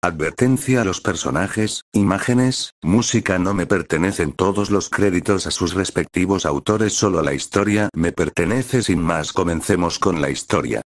Advertencia a los personajes, imágenes, música no me pertenecen todos los créditos a sus respectivos autores solo la historia me pertenece sin más comencemos con la historia.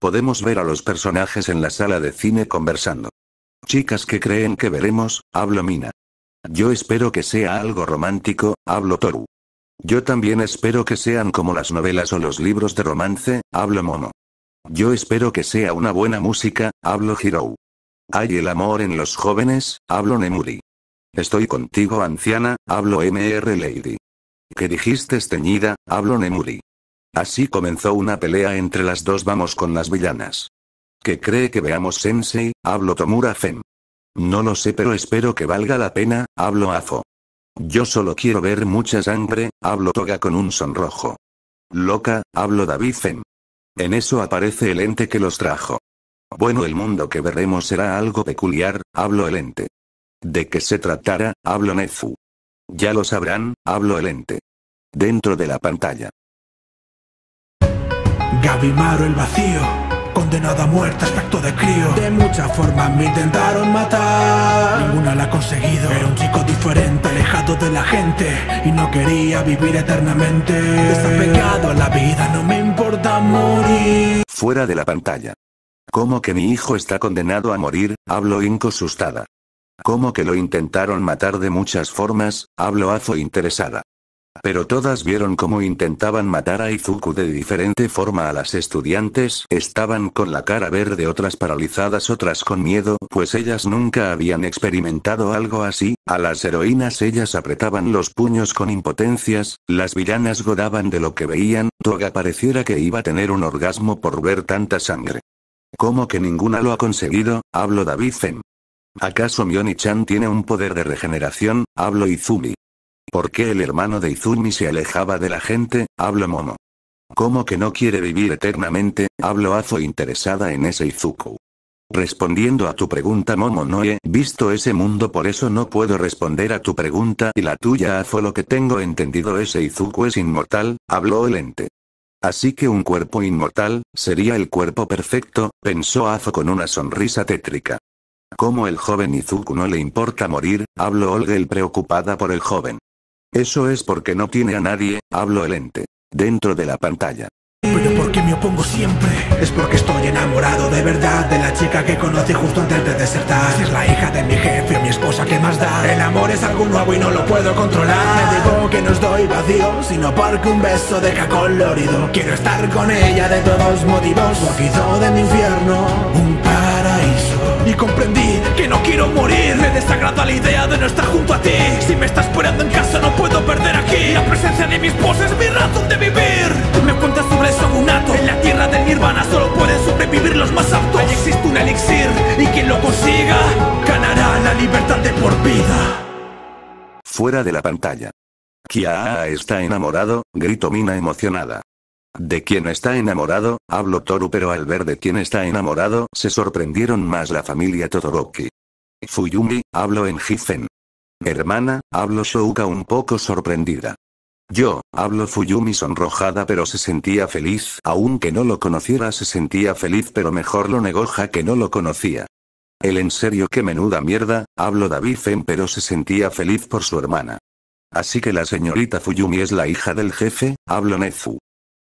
Podemos ver a los personajes en la sala de cine conversando. Chicas que creen que veremos, hablo Mina. Yo espero que sea algo romántico, hablo Toru. Yo también espero que sean como las novelas o los libros de romance, hablo Momo. Yo espero que sea una buena música, hablo Hirou. Hay el amor en los jóvenes, hablo Nemuri. Estoy contigo anciana, hablo MR Lady. ¿Qué dijiste esteñida? Hablo Nemuri. Así comenzó una pelea entre las dos vamos con las villanas. ¿Qué cree que veamos Sensei? Hablo Tomura Fem. No lo sé pero espero que valga la pena, hablo Afo. Yo solo quiero ver mucha sangre, hablo Toga con un sonrojo. Loca, hablo David Fem. En eso aparece el ente que los trajo. Bueno, el mundo que veremos será algo peculiar, hablo el ente. ¿De qué se tratará? Hablo Nefu. Ya lo sabrán, hablo el ente. Dentro de la pantalla. Gabimaro el vacío, condenado a muerte, aspecto de crío. De muchas formas me intentaron matar, ninguna la ha conseguido. Era un chico diferente, alejado de la gente, y no quería vivir eternamente. Desapegado a la vida, no me importa morir. Fuera de la pantalla. ¿Cómo que mi hijo está condenado a morir? Hablo Inco asustada. ¿Cómo que lo intentaron matar de muchas formas? Hablo Azo interesada. Pero todas vieron cómo intentaban matar a Izuku de diferente forma a las estudiantes, estaban con la cara verde otras paralizadas otras con miedo, pues ellas nunca habían experimentado algo así, a las heroínas ellas apretaban los puños con impotencias, las villanas godaban de lo que veían, Toga pareciera que iba a tener un orgasmo por ver tanta sangre. ¿Cómo que ninguna lo ha conseguido? Hablo David Fem. ¿Acaso Mioni-chan tiene un poder de regeneración? Hablo Izumi. ¿Por qué el hermano de Izumi se alejaba de la gente? Hablo Momo. ¿Cómo que no quiere vivir eternamente? Hablo Azo interesada en ese Izuku. Respondiendo a tu pregunta Momo no he visto ese mundo por eso no puedo responder a tu pregunta y la tuya Azo lo que tengo entendido ese Izuku es inmortal, habló el ente. Así que un cuerpo inmortal, sería el cuerpo perfecto, pensó Azo con una sonrisa tétrica. Como el joven Izuku no le importa morir, habló Olgel preocupada por el joven. Eso es porque no tiene a nadie, habló el ente. Dentro de la pantalla. Pero ¿por qué me opongo siempre? Es porque estoy enamorado de verdad de la chica que conocí justo antes de desertar. Si es la hija de mi jefe o mi esposa, ¿qué más da? El amor es algo nuevo y no lo puedo controlar. Me digo que no estoy vacío, sino porque un beso deja colorido. Quiero estar con ella de todos motivos, porque hizo de mi infierno un paraíso. Y comprendí que no quiero morir Me desagrada la idea de no estar junto a ti Si me estás esperando en casa no puedo perder aquí La presencia de mi esposa es mi razón de vivir solo sobrevivir los más aptos existe un elixir y quien lo consiga Ganará la libertad de por vida Fuera de la pantalla. Kia está enamorado, grito Mina emocionada. ¿De quién está enamorado? Hablo Toru pero al ver de quién está enamorado, se sorprendieron más la familia Todoroki. Fuyumi, hablo en Hifen. Hermana, hablo Shouka un poco sorprendida. Yo, hablo Fuyumi sonrojada pero se sentía feliz, aunque no lo conociera se sentía feliz pero mejor lo negó ja que no lo conocía. El en serio que menuda mierda, hablo David Fen pero se sentía feliz por su hermana. Así que la señorita Fuyumi es la hija del jefe, hablo Nezu.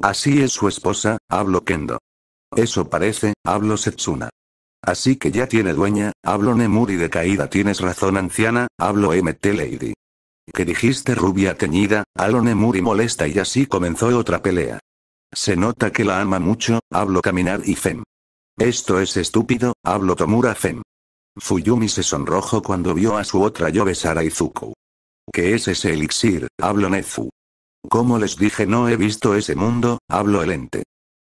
Así es su esposa, hablo Kendo. Eso parece, hablo Setsuna. Así que ya tiene dueña, hablo Nemuri de caída tienes razón anciana, hablo MT Lady. ¿Qué dijiste rubia teñida? Hablo Nemuri molesta y así comenzó otra pelea. Se nota que la ama mucho, hablo caminar y Fem. Esto es estúpido, hablo Tomura Fem. Fuyumi se sonrojó cuando vio a su otra yo besar a Izuku. ¿Qué es ese elixir? Hablo Nezu. Como les dije no he visto ese mundo, hablo el ente.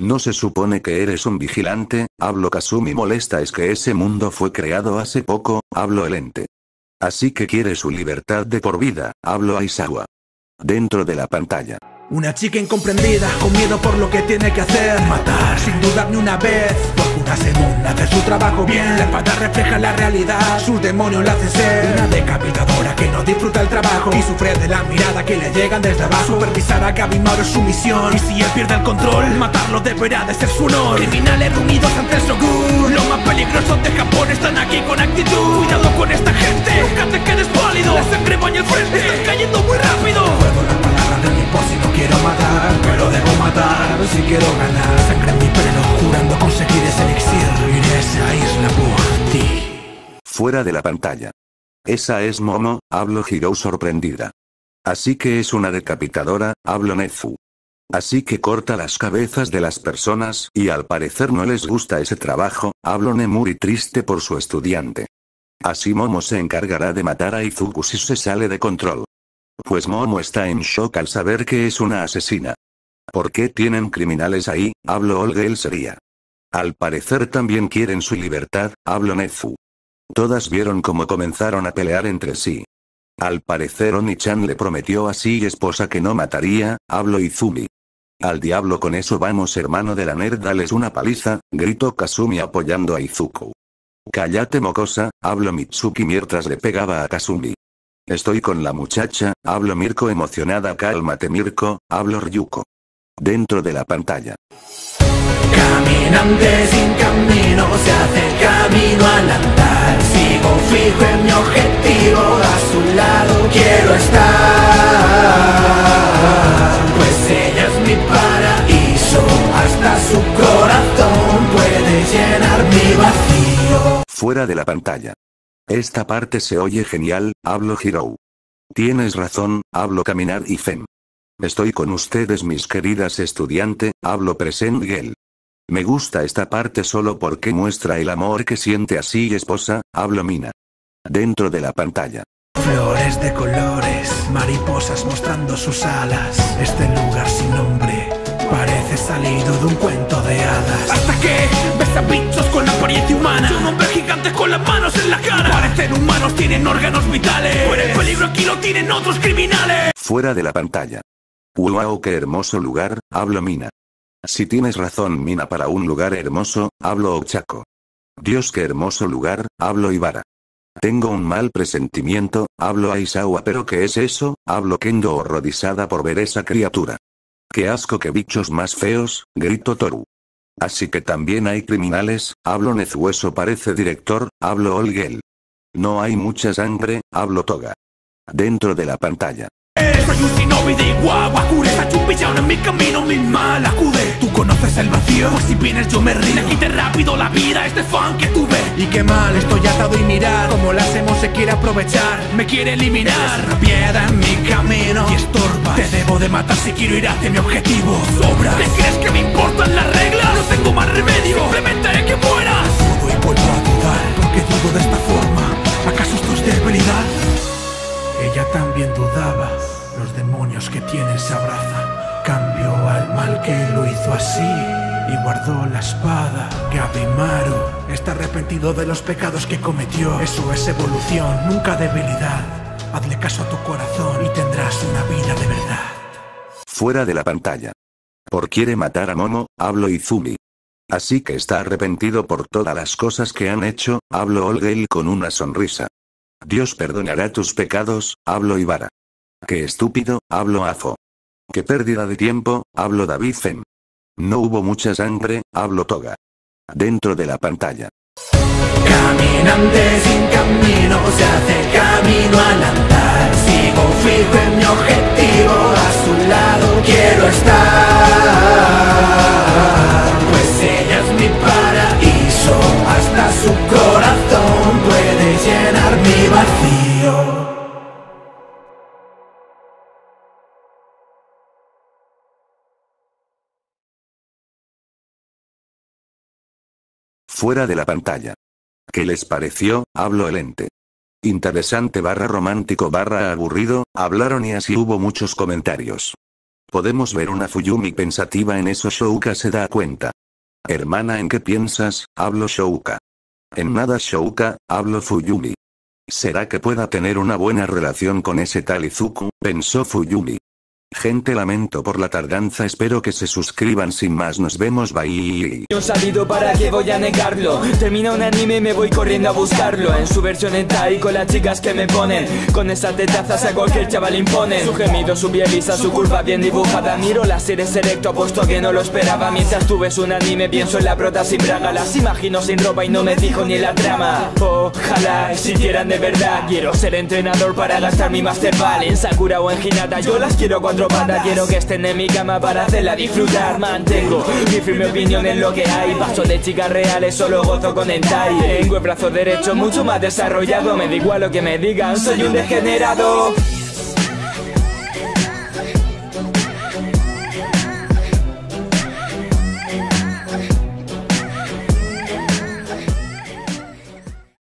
No se supone que eres un vigilante, hablo Kasumi molesta es que ese mundo fue creado hace poco, hablo el ente. Así que quiere su libertad de por vida, hablo Aizawa. Dentro de la pantalla. Una chica incomprendida, con miedo por lo que tiene que hacer. Matar, sin dudar ni una vez. Por una segunda, hacer su trabajo bien. La espada refleja la realidad, sus demonios la hacen ser. Una decapitadora que no disfruta el trabajo. Y sufre de la mirada que le llegan desde abajo. Supervisar a Gaby Mauro es su misión. Y si él pierde el control, matarlo deberá de ser su honor. Criminales reunidos ante el Shogun. Los más peligrosos de Japón están aquí con actitud. Cuidado con esta gente, nunca te quedes pálido La sangre baña el frente, estás cayendo muy rápido quiero matar Pero debo matar. Si quiero ganar Sangre en mi jurando conseguir ese elixir. Iré esa isla por ti. Fuera de la pantalla. Esa es Momo, hablo Hiro sorprendida. Así que es una decapitadora, hablo Nezu. Así que corta las cabezas de las personas y al parecer no les gusta ese trabajo, hablo Nemuri triste por su estudiante. Así Momo se encargará de matar a Izuku si se sale de control. Pues Momo está en shock al saber que es una asesina. ¿Por qué tienen criminales ahí? Hablo Olga sería. Al parecer también quieren su libertad, hablo Nezu. Todas vieron cómo comenzaron a pelear entre sí. Al parecer Oni-chan le prometió a sí esposa que no mataría, hablo Izumi. Al diablo con eso vamos hermano de la nerd dales una paliza, gritó Kasumi apoyando a Izuku. Cállate mocosa, hablo Mitsuki mientras le pegaba a Kasumi. Estoy con la muchacha, hablo Mirko emocionada, cálmate Mirko, hablo Ryuko. Dentro de la pantalla. Caminante sin camino, se hace camino al andar. Sigo fijo en mi objetivo, a su lado quiero estar. Pues ella es mi paraíso, hasta su corazón puede llenar mi vacío. Fuera de la pantalla. Esta parte se oye genial, hablo Hiro. Tienes razón, hablo Caminar y Fem. Estoy con ustedes mis queridas estudiante, hablo Present Gel. Me gusta esta parte solo porque muestra el amor que siente así esposa, hablo Mina. Dentro de la pantalla. Flores de colores, mariposas mostrando sus alas. Este lugar sin nombre salido de un cuento de hadas Hasta que ves a bichos con apariencia humana Un hombre gigante con las manos en la cara Parecen humanos, tienen órganos vitales Pero el peligro aquí lo tienen otros criminales Fuera de la pantalla Wow, qué hermoso lugar, hablo Mina. Si tienes razón Mina para un lugar hermoso, hablo Ochako. Dios qué hermoso lugar, hablo Ibara. Tengo un mal presentimiento, hablo Aisawa pero ¿qué es eso? Hablo Kendo horrorizada por ver esa criatura. ¡Qué asco que bichos más feos! gritó Toru. Así que también hay criminales, hablo Nezueso parece director, hablo Olgel. No hay mucha sangre, hablo Toga. Dentro de la pantalla. Un shinobi de Iwawakure Esa en mi camino, mi mal acude. Tú conoces el vacío, pues si vienes yo me río. Le quite rápido la vida este fan que tuve. Y qué mal, estoy atado y mirar Como la hacemos se quiere aprovechar. Me quiere eliminar. Una piedra en mi camino. Y estorba. Te debo de matar si quiero ir hacia mi objetivo. Sobra. ¿Te crees que me importan las reglas? No tengo más remedio. Simplemente haré que mueras Dudo y vuelvo a dudar. Porque dudo de esta forma ¿Acaso esto es debilidad? Ella también dudaba los demonios que tienen se abrazan. Cambió al mal que lo hizo así y guardó la espada. Gabimaru está arrepentido de los pecados que cometió. Eso es evolución, nunca debilidad. Hazle caso a tu corazón y tendrás una vida de verdad. Fuera de la pantalla. Por quiere matar a Momo, hablo Izumi. Así que está arrepentido por todas las cosas que han hecho, hablo Olgel con una sonrisa. Dios perdonará tus pecados, hablo Ibara. Qué estúpido, hablo Afo. Qué pérdida de tiempo, hablo David Fem. No hubo mucha sangre, hablo Toga. Dentro de la pantalla. Caminante sin camino se hace camino al andar. Sigo fijo en mi objetivo, a su lado quiero estar. Fuera de la pantalla. ¿Qué les pareció? Hablo el ente. Interesante barra romántico barra aburrido, hablaron y así hubo muchos comentarios. Podemos ver una Fuyumi pensativa en eso Shouka se da cuenta. Hermana ¿en qué piensas? Hablo Shouka. En nada Shouka, hablo Fuyumi. ¿Será que pueda tener una buena relación con ese tal Izuku? Pensó Fuyumi. Gente lamento por la tardanza espero que se suscriban sin más nos vemos bye. Yo sabido para qué voy a negarlo. Termina un anime y me voy corriendo a buscarlo. En su versión hentai con las chicas que me ponen. Con esas tetazas a cualquier chaval impone. Su gemido, su piel lisa, su curva bien dibujada. Miro la serie selecto apuesto que no lo esperaba. Mientras tú ves un anime pienso en la prota sin braga. Las imagino sin ropa y no me dijo ni la trama. Ojalá existieran de verdad. Quiero ser entrenador para gastar mi master ball En Sakura o en Hinata. Yo las quiero cuatro patas Quiero que estén en mi cama para hacerla disfrutar. Mantengo mi firme opinión en lo que hay. Paso de chicas reales, solo gozo con hentai Tengo el brazo derecho mucho más desarrollado. Me da igual lo que me digan, soy un degenerado